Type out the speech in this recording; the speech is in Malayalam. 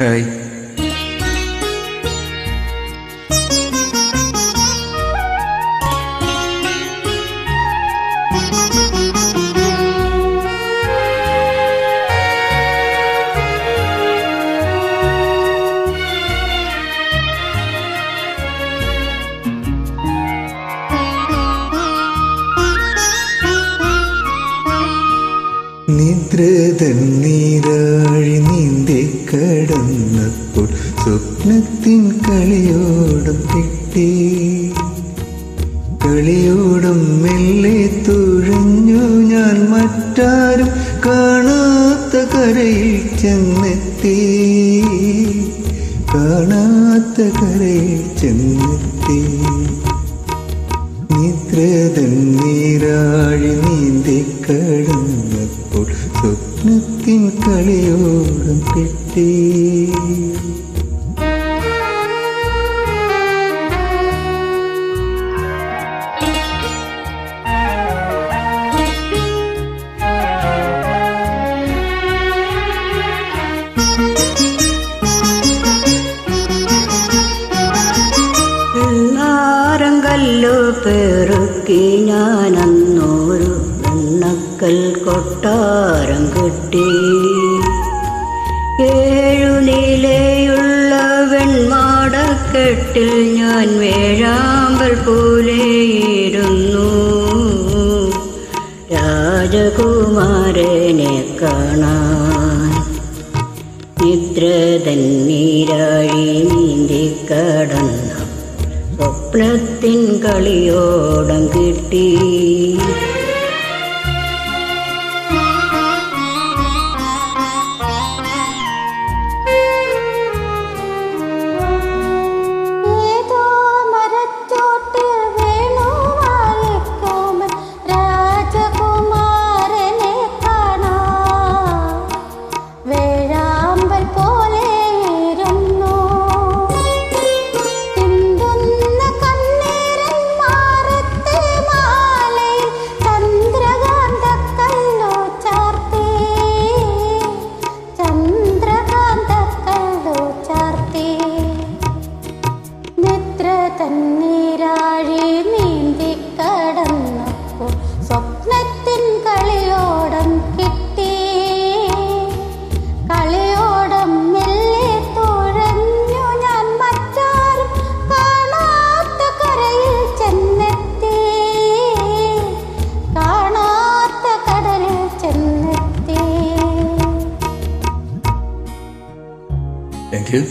ഹായ് നിദ്ര തന്നീരാഴി നീന്തി കടന്നപ്പോൾ സ്വപ്നത്തിൻ കളിയോടും കിട്ടി. കളിയോടും മെല്ലെ തുഴഞ്ഞു ഞാൻ മറ്റാരും കാണാത്ത കരയിൽ ചെന്നെത്തി. കാണാത്ത കരയിൽ ചെന്നെത്തി. നിദ്രതൻ നീരാഴി നീന്തി കടന്നപ്പോൾ സ്വപ്നത്തിൻ കളിയോടും കിട്ടി ോ. പെറുക്കി ഞാനന്നൊരു എണ്ണക്കൽ കൊട്ടാരം കിട്ടി. ഏഴു നിലയുള്ള വെൺമാടക്കെട്ടിൽ ഞാൻ വേഴാമ്പൽ പോലെയിരുന്നു രാജകുമാരനെ കാണാൻ നിദ്ര തന്നീരാഴി നീന്തി കടന്ന സ്വപ്നത്തിൻ കളിയോടം കിട്ടി. തന്നീരാഴി നീന്തി കടന്നപ്പോൾ സ്വപ്നത്തിൻ കളിയോടം കിട്ടി. കളിയോടം മെല്ലെ തുഴഞ്ഞു ഞാൻ മറ്റാരും കാണാത്ത കരയിൽ ചെന്നെത്തി. കാണാത്ത കടലിൽ ചെന്നെത്തി. Thank you